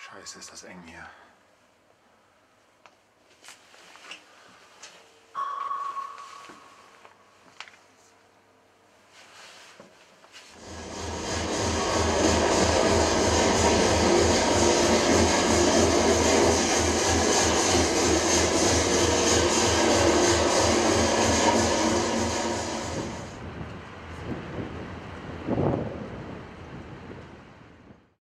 Scheiße, ist das eng hier.